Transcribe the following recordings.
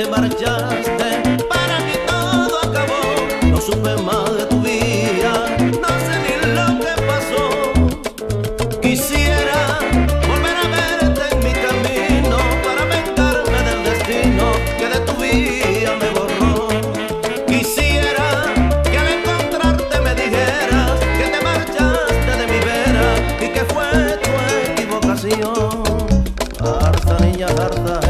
te marchaste, para mí todo acabó, no supe más de tu vida, no sé ni lo que pasó. Quisiera volver a verte en mi camino, para vengarme del destino que de tu vida me borró. Quisiera que al encontrarte me dijeras que te marchaste de mi vera y que fue tu equivocación. Harta niña, harta.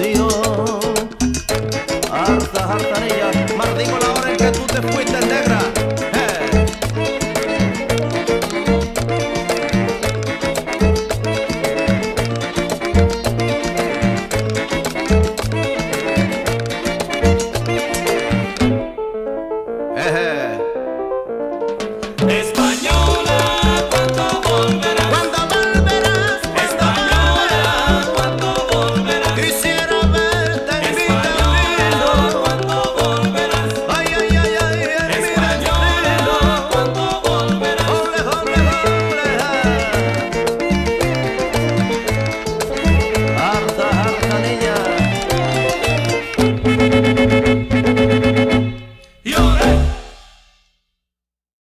equivocación. Harta, harta niña, maldigo la hora en que tú te fuiste negra.